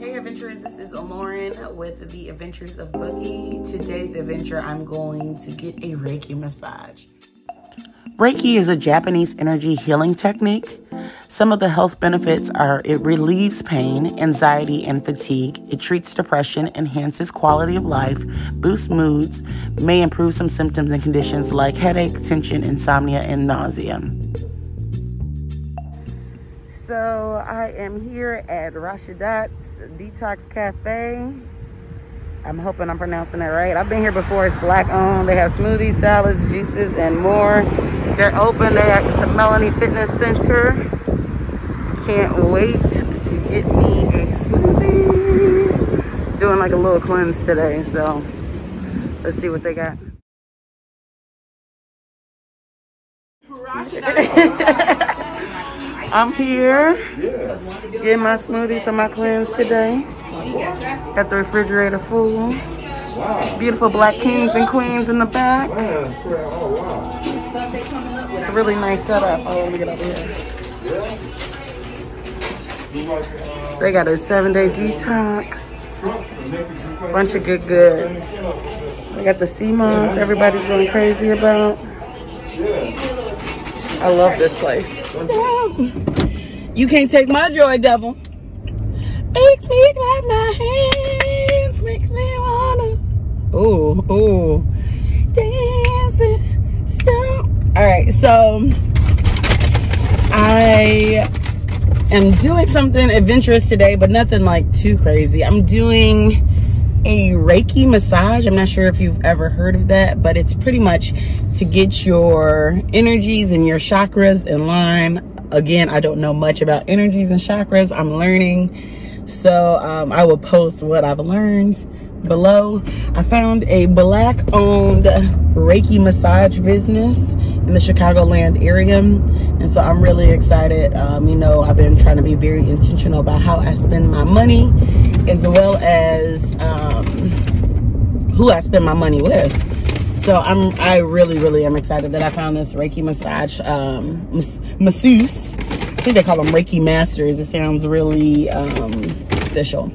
Hey adventurers, this is Lauren with the Adventures of Boogie. Today's adventure, I'm going to get a Reiki massage. Reiki is a Japanese energy healing technique. Some of the health benefits are it relieves pain, anxiety, and fatigue. It treats depression, enhances quality of life, boosts moods, may improve some symptoms and conditions like headache, tension, insomnia, and nausea. So I am here at Rashidat's Detox Cafe. I'm hoping I'm pronouncing that right. I've been here before. It's black owned. They have smoothies, salads, juices, and more. They're open. They at the Melanie Fitness Center. Can't wait to get me a smoothie. Doing like a little cleanse today. So let's see what they got. I'm here getting my smoothies for my cleanse today. Got the refrigerator full. Beautiful black kings and queens in the back. It's a really nice setup. Oh, let me get over here. They got a seven day detox. Bunch of good goods. They got the sea moss everybody's going crazy about. I love this place. You can't take my joy, devil. Makes me clap my hands, makes me wanna. Ooh, ooh. Dancing, stop. All right, so I am doing something adventurous today, but nothing like too crazy. I'm doing a Reiki massage. I'm not sure if you've ever heard of that, but it's pretty much to get your energies and your chakras in line. Again, I don't know much about energies and chakras. I'm learning. So um, I will post what I've learned below. I found a black owned Reiki massage business in the Chicagoland area. And so I'm really excited. Um, you know, I've been trying to be very intentional about how I spend my money as well as um, who I spend my money with. So I'm, I really, really am excited that I found this Reiki massage um, masseuse. I think they call them Reiki masters. It sounds really um, official.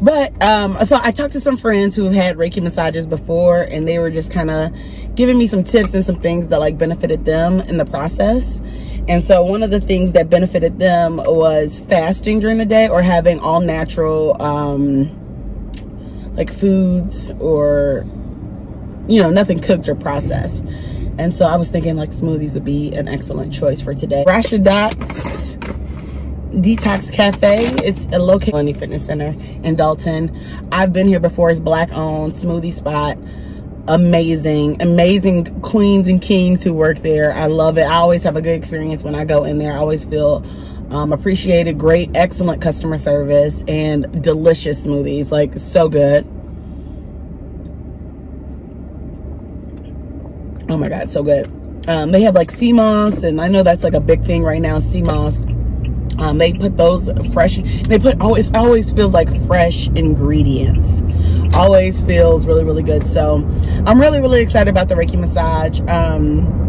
But um, so I talked to some friends who had Reiki massages before, and they were just kind of giving me some tips and some things that like benefited them in the process. And so one of the things that benefited them was fasting during the day or having all natural um, like foods or, you know, nothing cooked or processed. And so I was thinking like smoothies would be an excellent choice for today. Rashidat's Detox Cafe. It's a located in Fitness Center in Dolton. I've been here before. It's black owned smoothie spot amazing amazing queens and kings who work there i love it i always have a good experience when i go in there i always feel um, appreciated great excellent customer service and delicious smoothies. Like so good. Oh my god so good. Um, they have like sea moss and i know that's like a big thing right now sea moss. Um, they put those fresh they put always always feels like fresh ingredients. Always feels really, really good. So I'm really, really excited about the Reiki massage. Um,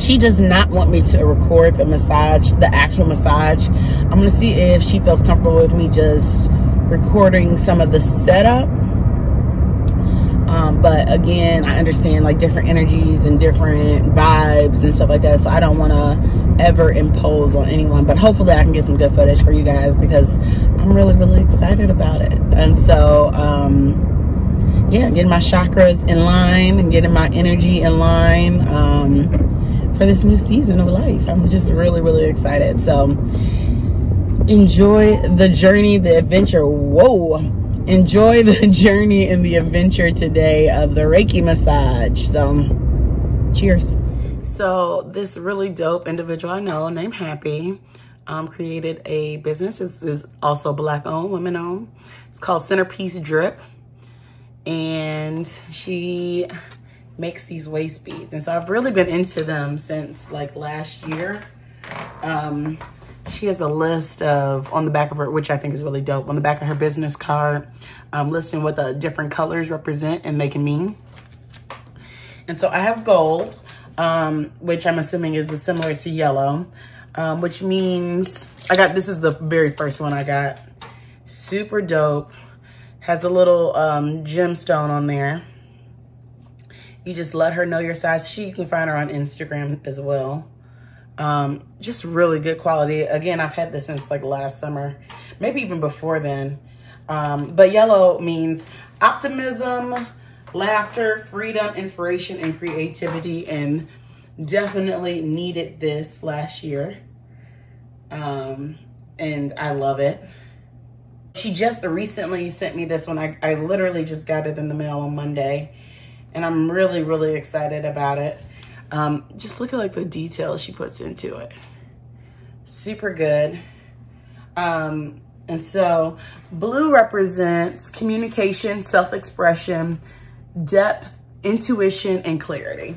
she does not want me to record the massage, the actual massage. I'm going to see if she feels comfortable with me just recording some of the setup. Um, but again, I understand like different energies and different vibes and stuff like that. So I don't want to ever impose on anyone, but hopefully I can get some good footage for you guys because I'm really, really excited about it. And so, um, yeah, getting my chakras in line and getting my energy in line um, for this new season of life. I'm just really, really excited. So enjoy the journey, the adventure. Whoa. Enjoy the journey and the adventure today of the Reiki massage. So cheers. So this really dope individual I know named Happy um, created a business. This is also black owned, women owned. It's called Center Peace Drip and she makes these waist beads. And so I've really been into them since like last year. Um, she has a list of, on the back of her, which I think is really dope, on the back of her business card, um, listing what the different colors represent and they can mean. And so I have gold, um, which I'm assuming is similar to yellow, um, which means I got, this is the very first one I got. Super dope. Has a little um, gemstone on there. You just let her know your size. She, you can find her on Instagram as well. Um, just really good quality. Again, I've had this since like last summer, maybe even before then. Um, but yellow means optimism, laughter, freedom, inspiration, and creativity. And definitely needed this last year. Um, and I love it. She just recently sent me this one. I, I literally just got it in the mail on Monday and I'm really, really excited about it. Um, just look at like the details she puts into it. Super good. Um, and so blue represents communication, self-expression, depth, intuition, and clarity.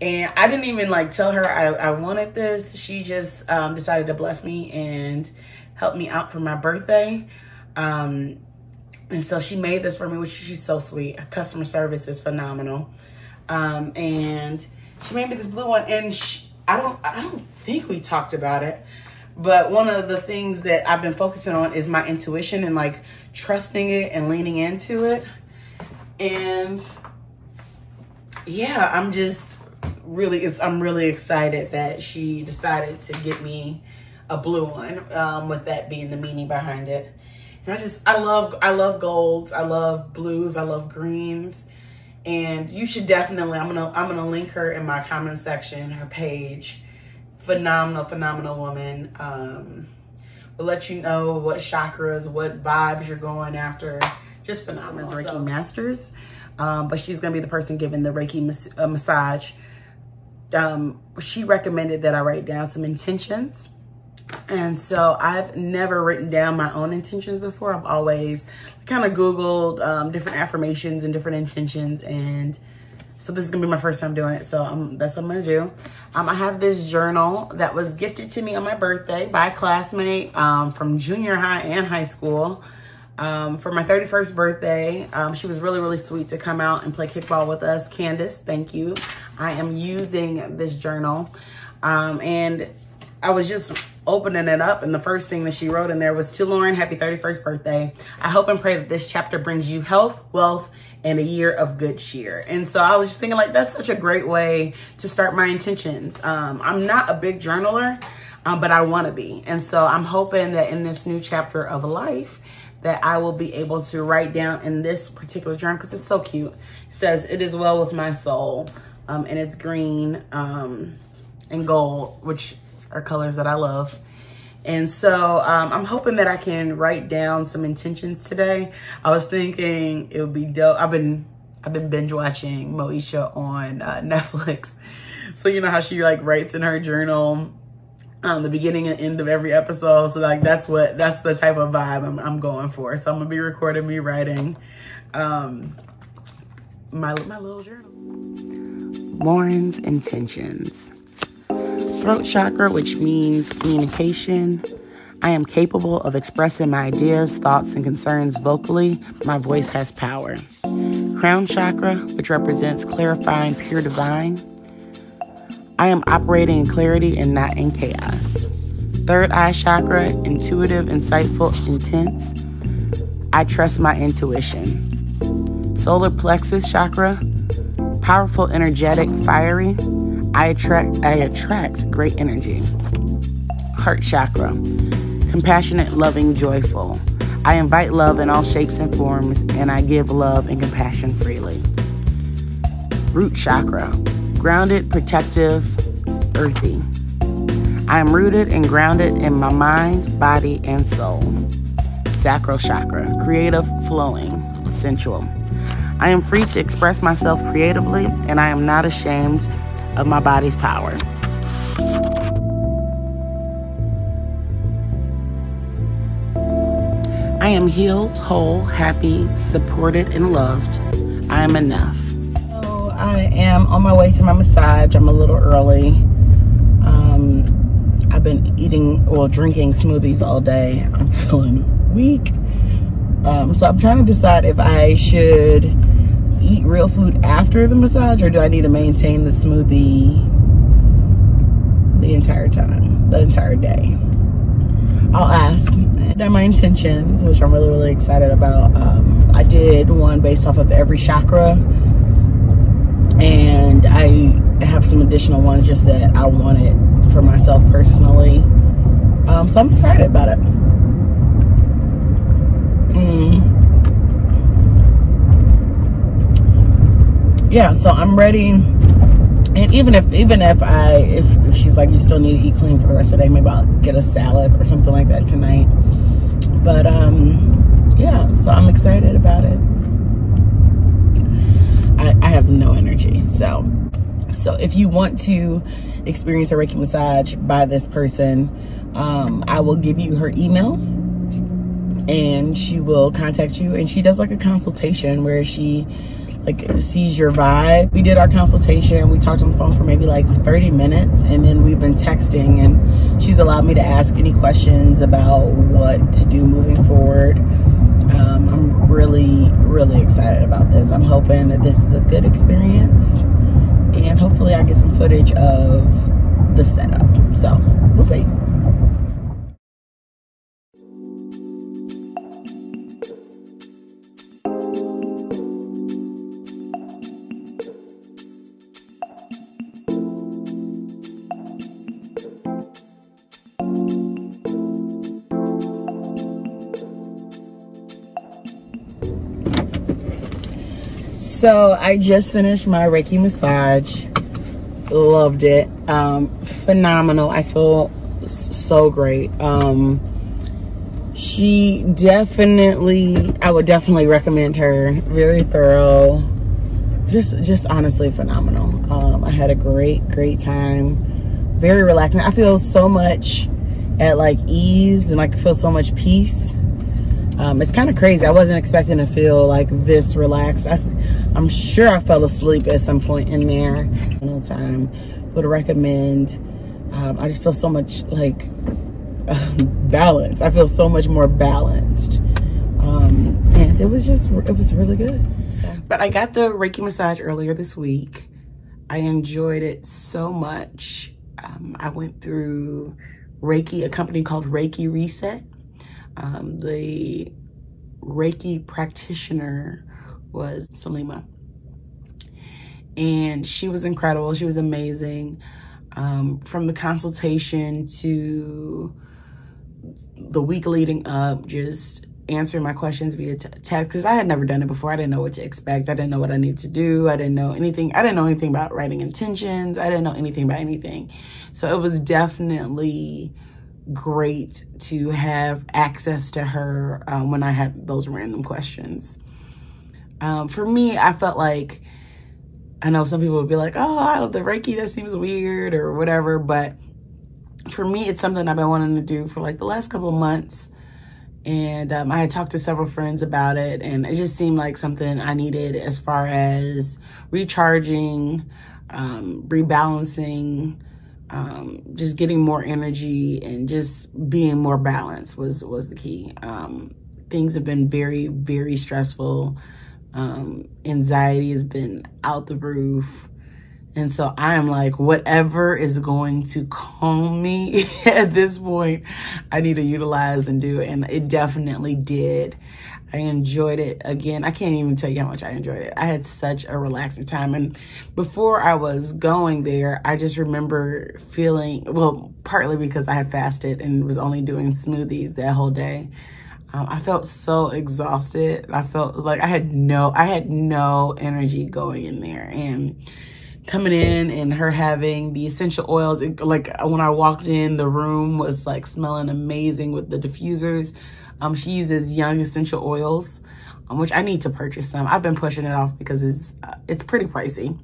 And I didn't even like tell her I, I wanted this. She just um, decided to bless me and help me out for my birthday. Um, and so she made this for me, which she's so sweet. Her customer service is phenomenal. Um, and she made me this blue one. And she, I don't, I don't think we talked about it. But one of the things that I've been focusing on is my intuition and like trusting it and leaning into it. And yeah, I'm just really, it's, I'm really excited that she decided to get me a blue one um, with that being the meaning behind it. And I just, I love, I love golds. I love blues. I love greens. And you should definitely, I'm going to, I'm going to link her in my comment section, her page. Phenomenal, phenomenal woman. Um, will let you know what chakras, what vibes you're going after. Just phenomenal. Reiki Masters. Um, but she's going to be the person giving the Reiki mas uh, massage. Um, she recommended that I write down some intentions and so I've never written down my own intentions before. I've always kind of Googled um, different affirmations and different intentions. And so this is gonna be my first time doing it. So um, that's what I'm gonna do. Um, I have this journal that was gifted to me on my birthday by a classmate um, from junior high and high school. Um, for my 31st birthday, um, she was really, really sweet to come out and play kickball with us. Candace, thank you. I am using this journal. and I was just opening it up and the first thing that she wrote in there was to Lauren, happy 31st birthday. I hope and pray that this chapter brings you health, wealth, and a year of good cheer. And so I was just thinking like, that's such a great way to start my intentions. Um, I'm not a big journaler, um, but I want to be. And so I'm hoping that in this new chapter of life, that I will be able to write down in this particular journal because it's so cute. It says, it is well with my soul. Um, and it's green um, and gold, which are colors that I love. And so um, I'm hoping that I can write down some intentions today. I was thinking it would be dope. I've been I've been binge watching Moesha on uh, Netflix. So you know how she like writes in her journal um, the beginning and end of every episode. So like that's what that's the type of vibe I'm, I'm going for. So I'm gonna be recording me writing um, my my little journal. Lauren's intentions throat chakra, which means communication. I am capable of expressing my ideas, thoughts, and concerns vocally. My voice has power. Crown chakra, which represents clarifying pure divine. I am operating in clarity and not in chaos. Third eye chakra, intuitive, insightful, intense. I trust my intuition. Solar plexus chakra, powerful, energetic, fiery. I attract I attract great energy. Heart chakra. Compassionate, loving, joyful. I invite love in all shapes and forms and I give love and compassion freely. Root chakra. Grounded, protective, earthy. I am rooted and grounded in my mind, body, and soul. Sacral chakra. Creative, flowing, sensual. I am free to express myself creatively and I am not ashamed of my body's power. I am healed, whole, happy, supported, and loved. I am enough. So I am on my way to my massage. I'm a little early. Um, I've been eating or well, drinking smoothies all day. I'm feeling weak. Um, so I'm trying to decide if I should eat real food after the massage or do I need to maintain the smoothie the entire time, the entire day? I'll ask. And my intentions, which I'm really, really excited about. Um, I did one based off of every chakra. And I have some additional ones just that I wanted for myself personally. Um, so I'm excited about it. Yeah, so I'm ready and even if even if I if, if she's like you still need to eat clean for the rest of the day, maybe I'll get a salad or something like that tonight. But um yeah, so I'm excited about it. I, I have no energy. So so if you want to experience a Reiki massage by this person, um, I will give you her email and she will contact you and she does like a consultation where she like sees your vibe. We did our consultation. We talked on the phone for maybe like 30 minutes and then we've been texting and she's allowed me to ask any questions about what to do moving forward. Um, I'm really, really excited about this. I'm hoping that this is a good experience and hopefully I get some footage of the setup. So we'll see. So I just finished my Reiki massage. Loved it. Um, phenomenal. I feel so great. Um, she definitely, I would definitely recommend her. Very thorough. Just, just honestly phenomenal. Um, I had a great, great time. Very relaxing. I feel so much at like ease and like feel so much peace. Um, it's kind of crazy. I wasn't expecting to feel like this relaxed. I, I'm sure I fell asleep at some point in there. No time. Would recommend. Um, I just feel so much like uh, balance. I feel so much more balanced. Um, and it was just, it was really good. So. But I got the Reiki massage earlier this week. I enjoyed it so much. Um, I went through Reiki, a company called Reiki Reset um, the Reiki practitioner was Saleemah. And she was incredible. She was amazing. Um, from the consultation to the week leading up, just answering my questions via text because I had never done it before. I didn't know what to expect. I didn't know what I needed to do. I didn't know anything. I didn't know anything about writing intentions. I didn't know anything about anything. So it was definitely great to have access to her um, when I had those random questions. Um, for me, I felt like, I know some people would be like, oh, I the Reiki, that seems weird or whatever. But for me, it's something I've been wanting to do for like the last couple months. And um, I had talked to several friends about it and it just seemed like something I needed as far as recharging, um, rebalancing, um, just getting more energy and just being more balanced was was the key. Um, things have been very very stressful. Um, anxiety has been out the roof. And so I am like, whatever is going to calm me at this point, I need to utilize and do. And it definitely did. I enjoyed it again. I can't even tell you how much I enjoyed it. I had such a relaxing time. And before I was going there, I just remember feeling, well, partly because I had fasted and was only doing smoothies that whole day. Um, I felt so exhausted. I felt like I had no, I had no energy going in there. And coming in and her having the essential oils, it, like when I walked in, the room was like smelling amazing with the diffusers. Um, she uses Young Essential Oils, um, which I need to purchase some. I've been pushing it off because it's uh, it's pretty pricey.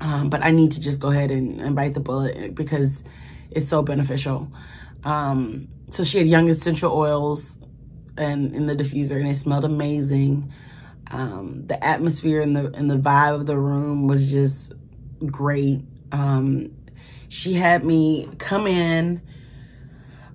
Um, but I need to just go ahead and, and bite the bullet because it's so beneficial. Um, so she had Young Essential Oils and in the diffuser and it smelled amazing. Um, the atmosphere and the and the vibe of the room was just great. Um, she had me come in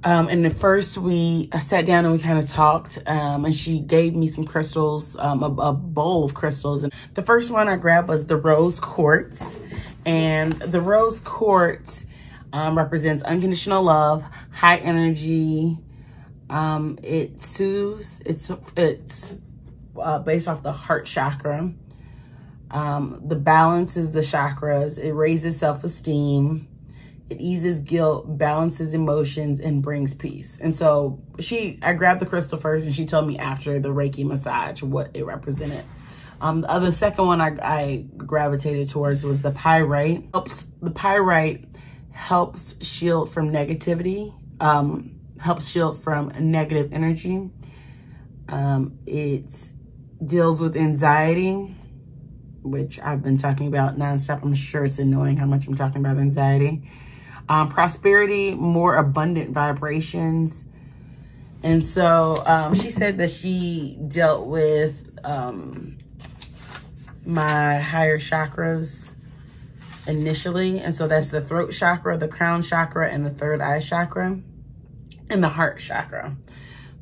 um, and the first we I sat down and we kind of talked um, and she gave me some crystals, um, a, a, bowl of crystals. And the first one I grabbed was the rose quartz. And the rose quartz um, represents unconditional love, high energy, Um, it soothes, it's, it's uh, based off the heart chakra. Um, the balances the chakras. It raises self-esteem. It eases guilt, balances emotions, and brings peace. And so she, I grabbed the crystal first and she told me after the Reiki massage what it represented. Um, the other second one I, I gravitated towards was the pyrite. Helps the pyrite helps shield from negativity, um, helps shield from negative energy. Um, it deals with anxiety, which I've been talking about nonstop. I'm sure it's annoying how much I'm talking about anxiety um, prosperity, more abundant vibrations. And so um, she said that she dealt with um, my higher chakras initially. And so that's the throat chakra, the crown chakra, and the third eye chakra, and the heart chakra.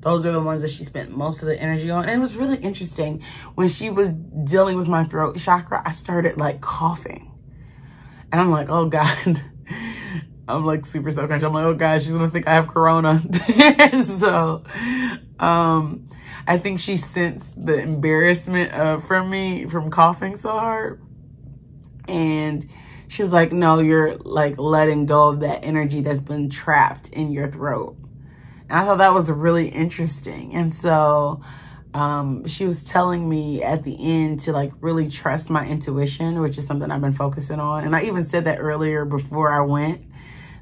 Those are the ones that she spent most of the energy on. And it was really interesting. When she was dealing with my throat chakra, I started like coughing. And I'm like, oh God. I'm like super self-conscious. I'm like, oh gosh, she's gonna think I have corona. so um I think she sensed the embarrassment uh, from me from coughing so hard. And she was like, no, you're like letting go of that energy that's been trapped in your throat. I thought that was really interesting. And so um, she was telling me at the end to like really trust my intuition, which is something I've been focusing on. And I even said that earlier before I went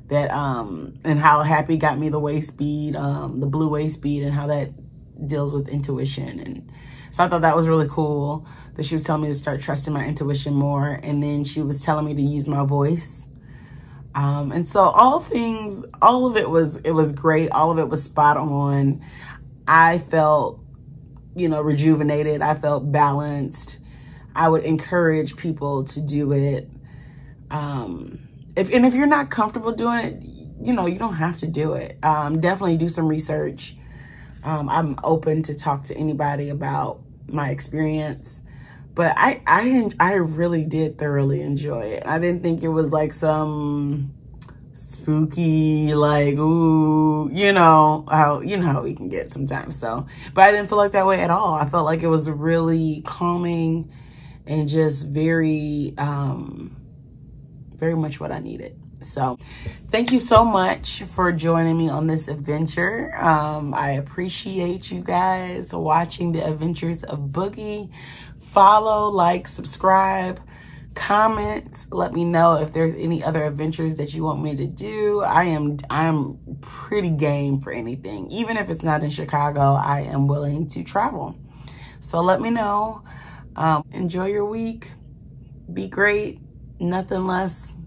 that um and how happy got me the waist bead um the blue waist bead and how that deals with intuition and so i thought that was really cool that she was telling me to start trusting my intuition more and then she was telling me to use my voice um and so all things all of it was it was great all of it was spot on i felt you know rejuvenated i felt balanced i would encourage people to do it um if and if you're not comfortable doing it, you know, you don't have to do it. Um, definitely do some research. Um, I'm open to talk to anybody about my experience, but I I I really did thoroughly enjoy it. I didn't think it was like some spooky like ooh you know how you know how we can get sometimes so but i didn't feel like that way at all i felt like it was really calming and just very um very much what I needed. So thank you so much for joining me on this adventure. Um, I appreciate you guys watching the adventures of Boogie. Follow, like, subscribe, comment. Let me know if there's any other adventures that you want me to do. I am I am pretty game for anything. Even if it's not in Chicago, I am willing to travel. So let me know. Um, enjoy your week. Be great nothing less